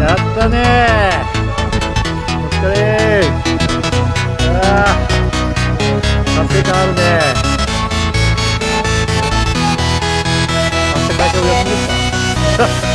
やったね。お疲れ。ああ達成感あるね。明日会社お休みですか